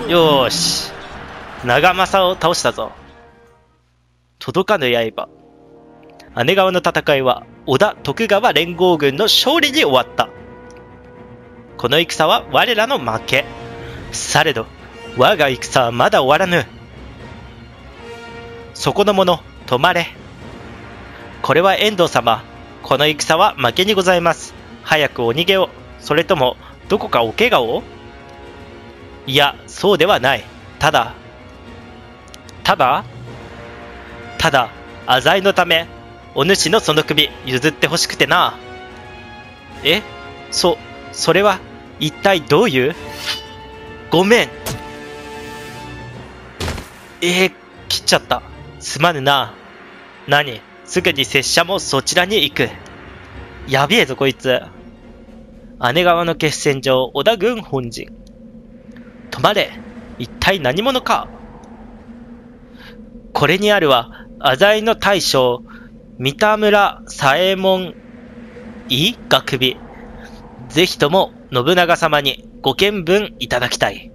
よーし。長政を倒したぞ。届かぬ刃。姉川の戦いは、織田徳川連合軍の勝利に終わった。この戦は我らの負け。されど、我が戦はまだ終わらぬ。そこの者、止まれ。これは遠藤様。この戦は負けにございます。早くお逃げを。それとも、どこかお怪我を？いや、そうではない。ただ、ただただ、浅井のため、お主のその首譲ってほしくてな。え？そ、それは、一体どういう？ごめん。えー、切っちゃった。すまぬな。何？すぐに拙者もそちらに行く。やべえぞ、こいつ。姉川の決戦場、織田軍本陣。止まれ一体何者かこれにあるは、浅井の大将、三田村左衛門いが首。ぜひとも信長様にご見分いただきたい。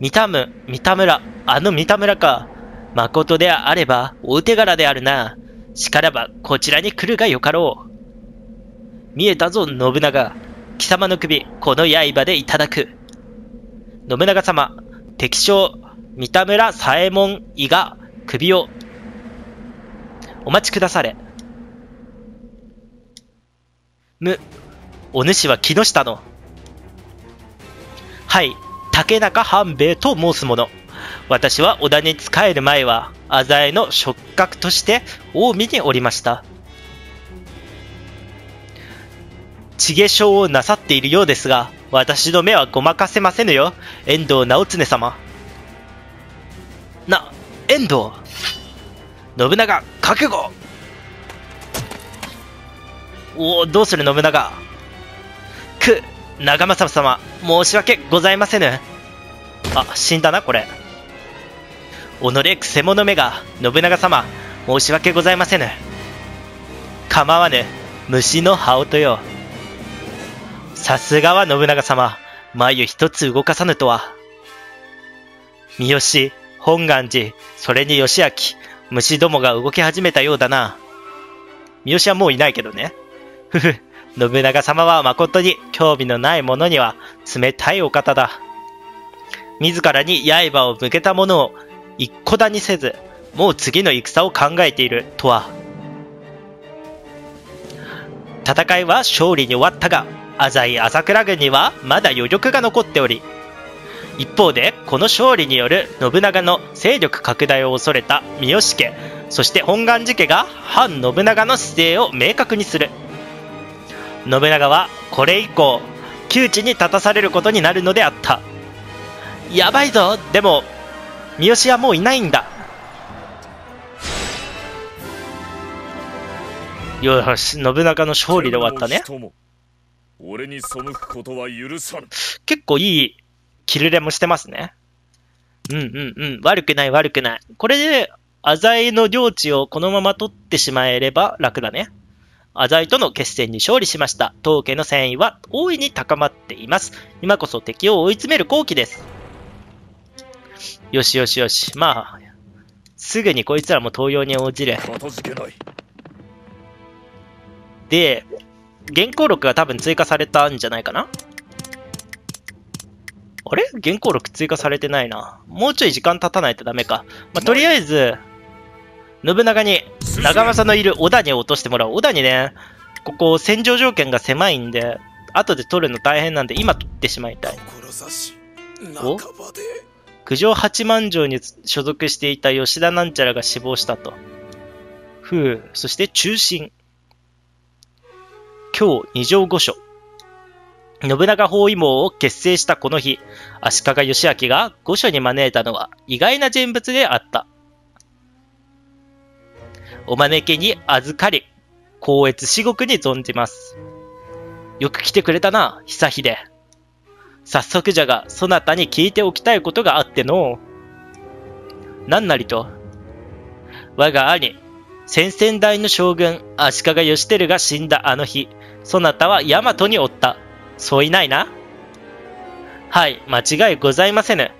三田む、三田村、あの三田村か。誠であれば、お手柄であるな。しからば、こちらに来るがよかろう。見えたぞ、信長。貴様の首、この刃でいただく。信長様、敵将、三田村左衛門伊が首を、お待ちくだされ。む、お主は木下の。はい、竹中半兵衛と申す者。私は織田に仕える前は、浅井の触覚として近江におりました。地下症をなさっているようですが、私の目はごまかせませぬよ、遠藤直常様。な、遠藤信長、覚悟おお、どうする信長く、長政様、申し訳ございませぬ。あ、死んだな、これ。己くせ者めが、信長様、申し訳ございませぬ。構わぬ、虫の羽音よ。さすがは信長様、眉一つ動かさぬとは。三好、本願寺、それに義明、虫どもが動き始めたようだな。三好はもういないけどね。ふふ、信長様は誠に興味のない者には冷たいお方だ。自らに刃を向けた者を一個だにせず、もう次の戦を考えているとは。戦いは勝利に終わったが、浅井朝倉軍にはまだ余力が残っており、一方でこの勝利による信長の勢力拡大を恐れた三好家、そして本願寺家が反信長の姿勢を明確にする。信長はこれ以降、窮地に立たされることになるのであった。やばいぞでも、三好はもういないんだ。よし、信長の勝利で終わったね。俺に背くことは許さぬ結構いいキルレもしてますね。うんうんうん。悪くない悪くない。これで、浅井の領地をこのまま取ってしまえれば楽だね。浅井との決戦に勝利しました。当家の戦意は大いに高まっています。今こそ敵を追い詰める好機です。よしよしよし。まあ、すぐにこいつらも登用に応じる。で、原稿録が多分追加されたんじゃないかな？あれ？原稿録追加されてないな。もうちょい時間経たないとダメか。まあ、とりあえず、信長に長政のいる織田に落としてもらう。織田にね、ここ戦場条件が狭いんで、後で取るの大変なんで今取ってしまいたい。志お？九条八幡城に所属していた吉田なんちゃらが死亡したと。ふう、そして中心。今日二条御所。信長包囲網を結成したこの日、足利義明が御所に招いたのは意外な人物であった。お招きに預かり、光悦至極に存じます。よく来てくれたな、久秀。早速じゃが、そなたに聞いておきたいことがあっての。何なりと。我が兄、先々代の将軍、足利義輝が死んだあの日、そなたは大和におった。そういないなはい、間違いございませぬ。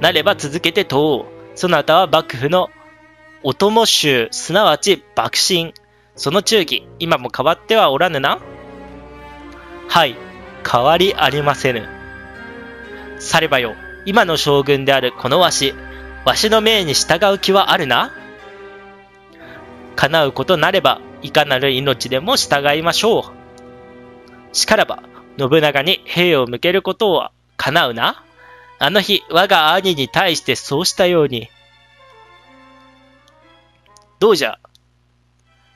なれば続けて問おう。そなたは幕府のお供衆、すなわち幕臣。その忠義、今も変わってはおらぬなはい、変わりありませぬ。さればよ、今の将軍であるこのわし、わしの命に従う気はあるな叶うことなれば、いかなる命でも従いましょう。しからば、信長に兵を向けることは叶うなあの日、我が兄に対してそうしたように。どうじゃ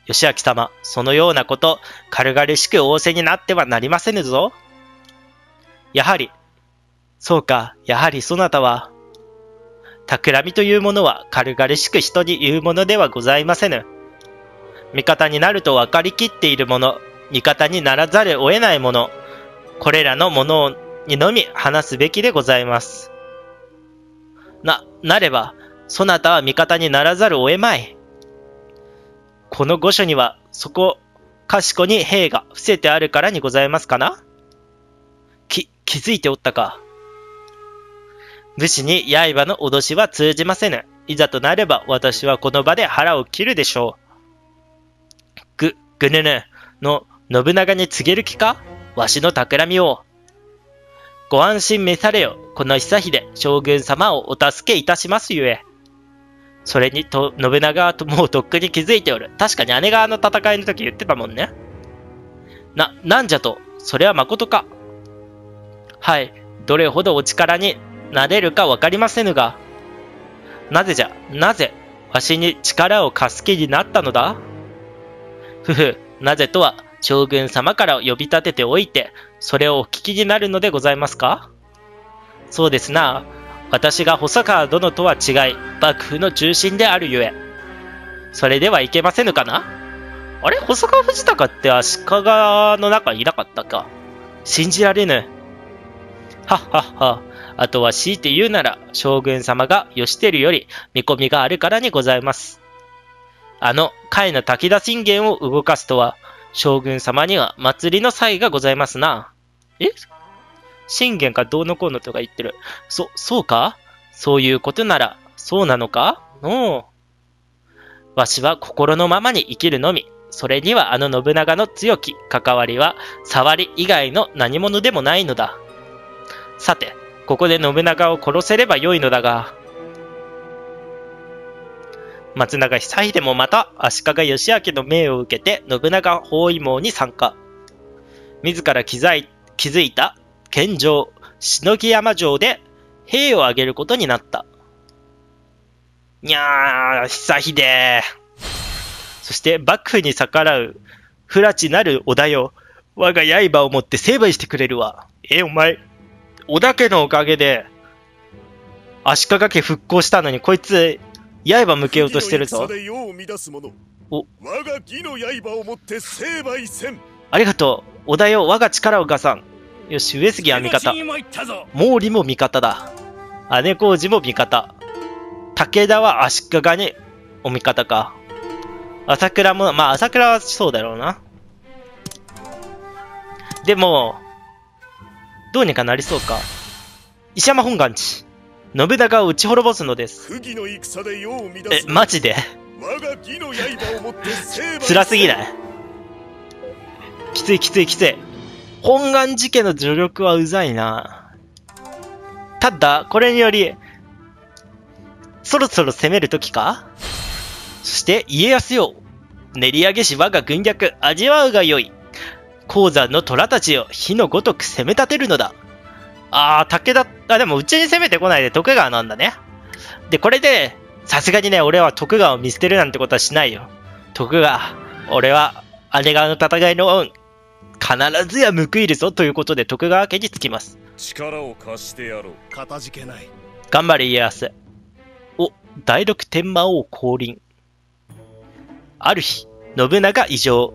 義明様、そのようなこと、軽々しく仰せになってはなりませぬぞ。やはり、そうか、やはりそなたは、企みというものは軽々しく人に言うものではございませぬ。味方になると分かりきっているもの、味方にならざるを得ないもの、これらのものにのみ話すべきでございます。な、なれば、そなたは味方にならざるを得まい。この御所には、そこ、かしこに兵が伏せてあるからにございますかな？き、気づいておったか。武士に刃の脅しは通じませぬ。いざとなれば私はこの場で腹を切るでしょう。ぐ、ぬぬの信長に告げる気か？わしの企みを。ご安心召されよ。この久秀、将軍様をお助けいたしますゆえ。それにと、信長はもうとっくに気づいておる。確かに姉川の戦いの時言ってたもんね。な、なんじゃと、それは誠か。はい、どれほどお力になれるかわかりませぬが。なぜじゃ、なぜ、わしに力を貸す気になったのだ？ふふ、なぜとは、将軍様から呼び立てておいて、それをお聞きになるのでございますか？そうですな。私が細川殿とは違い、幕府の中心であるゆえ。それではいけませぬかな？あれ？細川藤孝って足利の中いなかったか？信じられぬ。はっはっは。あとは強いて言うなら、将軍様が義輝より見込みがあるからにございます。あの、甲斐の滝田信玄を動かすとは、将軍様には祭りの際がございますな。え？信玄かどうのこうのとか言ってる。そ、そうか？そういうことなら、そうなのか？おう。わしは心のままに生きるのみ。それにはあの信長の強き関わりは、触り以外の何者でもないのだ。さて、ここで信長を殺せればよいのだが、松永久秀もまた足利義明の命を受けて信長包囲網に参加。自ら気づいた県城、篠山城で兵を挙げることになった。にゃー、久秀。そして幕府に逆らう、不埒なる織田よ。我が刃を持って成敗してくれるわ。え、お前、織田家のおかげで、足利家復興したのに、こいつ、刃向けようとしてるぞ。お我が義の刃を持って成敗せん。ありがとう。織田よ、我が力をがさん。よし、上杉は味方。毛利も味方だ。姉小路も味方。武田は足利にお味方か。朝倉も、まあ朝倉はそうだろうな。でも、どうにかなりそうか。石山本願寺。信長を撃ち滅ぼすのです。え、マジで？辛すぎない？きついきついきつい。本願寺家の助力はうざいな。ただ、これにより、そろそろ攻める時か？そして、家康よ。練り上げし我が軍略、味わうがよい。鉱山の虎たちを火のごとく攻め立てるのだ。あー、武田、あ、でもうちに攻めてこないで徳川なんだね。で、これで、さすがにね、俺は徳川を見捨てるなんてことはしないよ。徳川、俺は姉川の戦いの恩、必ずや報いるぞということで徳川家につきます。力を貸してやろう。かたじけない。頑張れ家康。お、第六天魔王降臨。ある日、信長異常。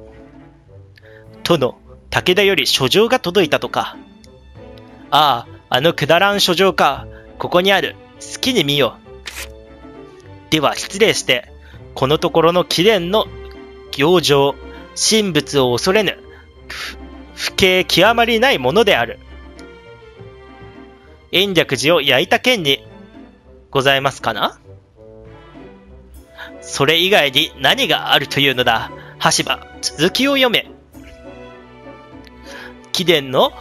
殿、武田より書状が届いたとか。ああ、あのくだらん書状か。ここにある。好きに見よう。では失礼して、このところの貴殿の行状、神仏を恐れぬ、不敬極まりないものである。延暦寺を焼いた件にございますかなそれ以外に何があるというのだ。橋場、続きを読め。貴殿の、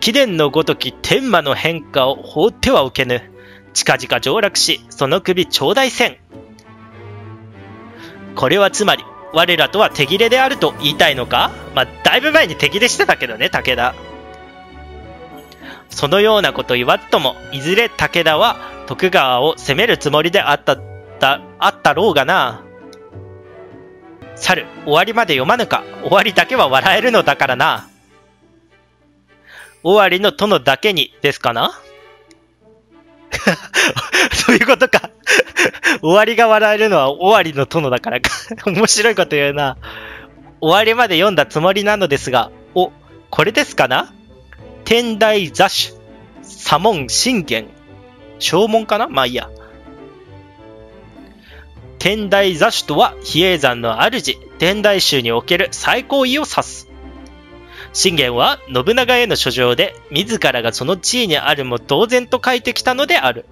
貴殿のごとき天魔の変化を放ってはおけぬ。近々上洛し、その首頂戴せん。これはつまり、我らとは手切れであると言いたいのか？まあ、だいぶ前に手切れしてたけどね、武田。そのようなこと言わずとも、いずれ武田は徳川を攻めるつもりであっただ、あったろうがな。猿、終わりまで読まぬか？終わりだけは笑えるのだからな。終わりの殿だけにですかな？そういうことか。終わりが笑えるのは終わりの殿だからか。面白いこと言うな。終わりまで読んだつもりなのですが、お、これですかな？天台座主、左門信玄、正門かな？まあいいや。天台座主とは比叡山の主、天台宗における最高位を指す。信玄は信長への書状で自らがその地位にあるも同然と書いてきたのである。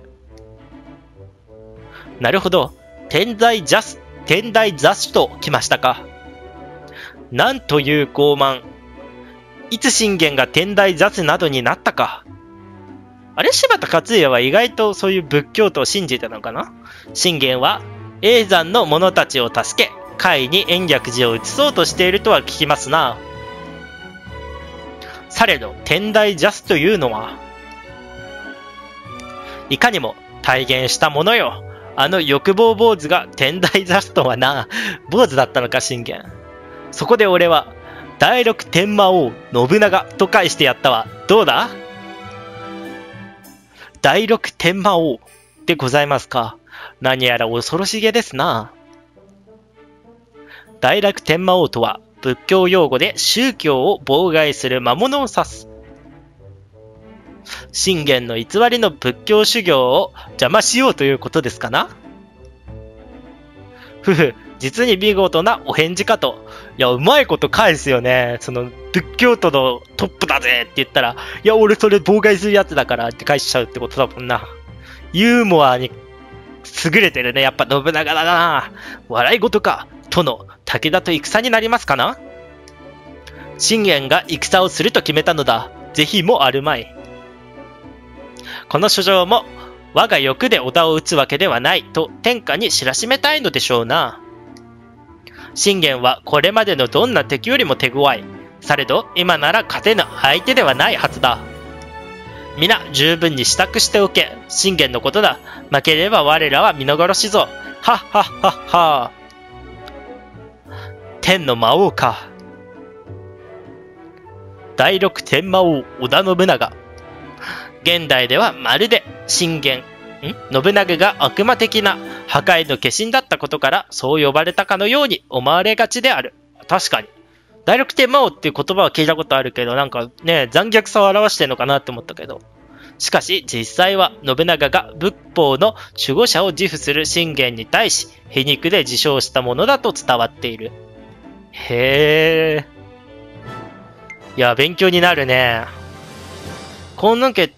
なるほど。天台座主、天台座主と来ましたか。なんという傲慢。いつ信玄が天台座主などになったか。あれ？柴田勝家は意外とそういう仏教徒を信じてたのかな信玄は叡山の者たちを助け、甲斐に延暦寺を移そうとしているとは聞きますな。されど、天台ジャスというのは、いかにも体現したものよ。あの欲望坊主が天台ジャストはな、坊主だったのか、信玄。そこで俺は、第六天魔王信長と返してやったわ。どうだ？第六天魔王でございますか？何やら恐ろしげですな。大楽天魔王とは、仏教用語で宗教を妨害する魔物を指す。信玄の偽りの仏教修行を邪魔しようということですかな？ふふ、実に見事なお返事かと。いや、うまいこと返すよね。その、仏教徒のトップだぜって言ったら、いや、俺それ妨害するやつだからって返しちゃうってことだもんな。ユーモアに優れてるね。やっぱ信長だな。笑い事か。殿、武田と戦になりますかな？信玄が戦をすると決めたのだ。是非もあるまい。この書状も、我が欲で織田を討つわけではないと天下に知らしめたいのでしょうな。信玄はこれまでのどんな敵よりも手強い。されど、今なら勝てぬ相手ではないはずだ。皆十分に支度しておけ。信玄のことだ。負ければ我らは皆殺しぞ。はっはっはっは。天の魔王か。第六天魔王織田信長。現代ではまるで信玄、ん？信長が悪魔的な破壊の化身だったことからそう呼ばれたかのように思われがちである。確かに。第六天魔王っていう言葉は聞いたことあるけど、なんかね、残虐さを表してるのかなって思ったけど。しかし、実際は信長が仏法の守護者を自負する信玄に対し、皮肉で自称したものだと伝わっている。へえ。いや、勉強になるね。コンヌケ、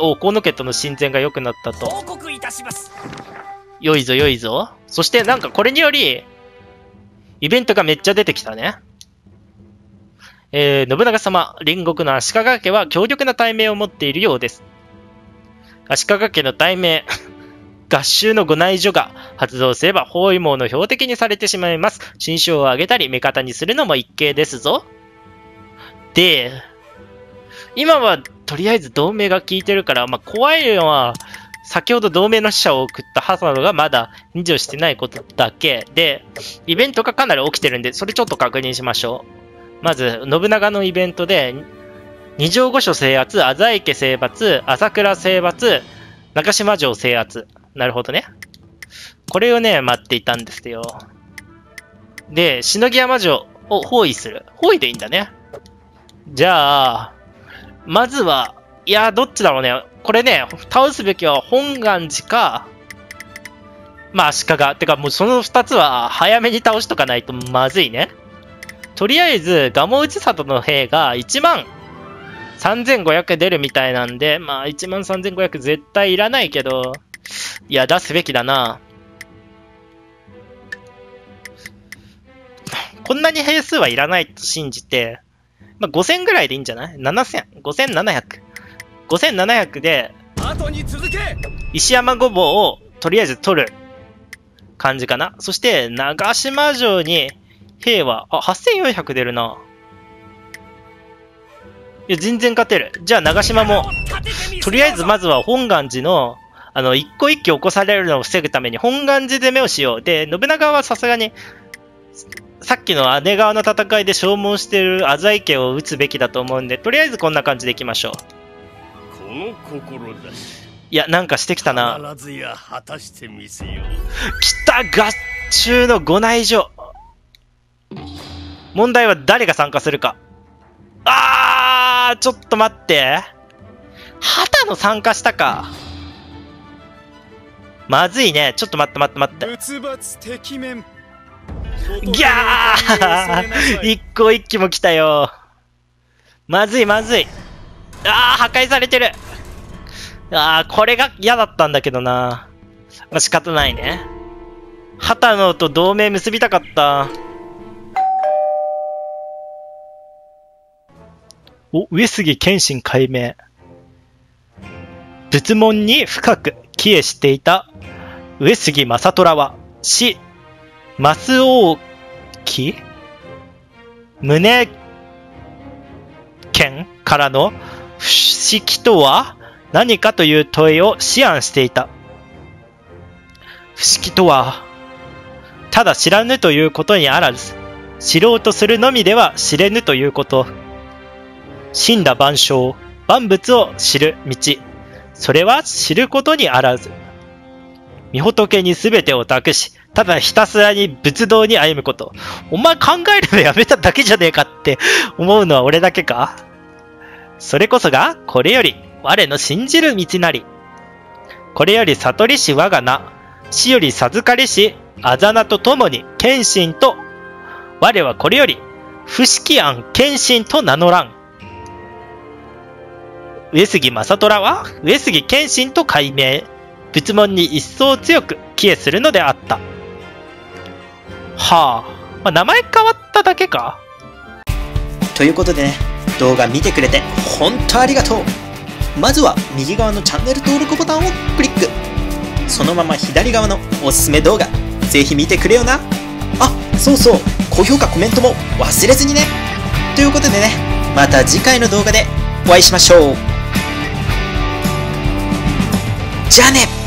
お、コンヌケットの親善が良くなったと。報告いたします。良いぞ良いぞ。そしてなんかこれにより、イベントがめっちゃ出てきたね。えー、信長様、隣国の足利家は強力な対名を持っているようです。足利家の対名、合衆の御内所が発動すれば包囲網の標的にされてしまいます。新章を上げたり味方にするのも一計ですぞ。で、今はとりあえず同盟が効いてるから、まあ、怖いのは、先ほど同盟の死者を送ったハサドがまだ返事をしてないことだけで、イベントがかなり起きてるんで、それちょっと確認しましょう。まず、信長のイベントで、二条御所制圧、浅井家征伐、朝倉征伐、中島城制圧。なるほどね。これをね、待っていたんですよ。で、しのぎ山城を包囲する。包囲でいいんだね。じゃあ、まずは、いや、どっちだろうね。これね、倒すべきは本願寺か、まあ足利。てかもうその二つは早めに倒しとかないとまずいね。とりあえず、ガモ内里の兵が1万3500出るみたいなんで、まあ1万3500絶対いらないけど、いや、出すべきだな。こんなに兵数はいらないと信じて、まあ、5000ぐらいでいいんじゃない ?7000、5700。5700で、後に続け石山ごぼうをとりあえず取る感じかな。そして、長島城に兵は、あ、8400出るな。いや、全然勝てる。じゃあ長島も、とりあえずまずは本願寺の、あの、一個一個起こされるのを防ぐために本願寺攻めをしよう。で、信長はさすがに、さっきの姉川の戦いで消耗してる浅井家を撃つべきだと思うんで、とりあえずこんな感じでいきましょう。この志いや、なんかしてきたな。必ずや果たしてみせよう北合中のご内所。問題は誰が参加するか。あー、ちょっと待って。畑野参加したか。まずいね。ちょっと待って待って待って。ギャー一個一機も来たよ。まずいまずい。あー、破壊されてる。あー、これが嫌だったんだけどな。まあ、仕方ないね。畑野と同盟結びたかった。お、上杉謙信解明。仏門に深く帰依していた上杉正虎は、死、増王記胸剣からの不思議とは？何かという問いを思案していた。不思議とは、ただ知らぬということにあらず、知ろうとするのみでは知れぬということ。死んだ万象、万物を知る道。それは知ることにあらず。御仏に全てを託し、ただひたすらに仏道に歩むこと。お前考えるのやめただけじゃねえかって思うのは俺だけか？それこそが、これより我の信じる道なり。これより悟りし我が名。死より授かりし、あざなと共に謙信と、我はこれより、不識案謙信と名乗らん。上杉正虎は、上杉謙信と改名。仏門に一層強く帰依するのであった。はあ、まあ、名前変わっただけか。ということでね、動画見てくれて本当ありがとう。まずは右側のチャンネル登録ボタンをクリック。そのまま左側のおすすめ動画、ぜひ見てくれよな。あ、そうそう、高評価コメントも忘れずにね。ということでね、また次回の動画でお会いしましょう。じゃあね。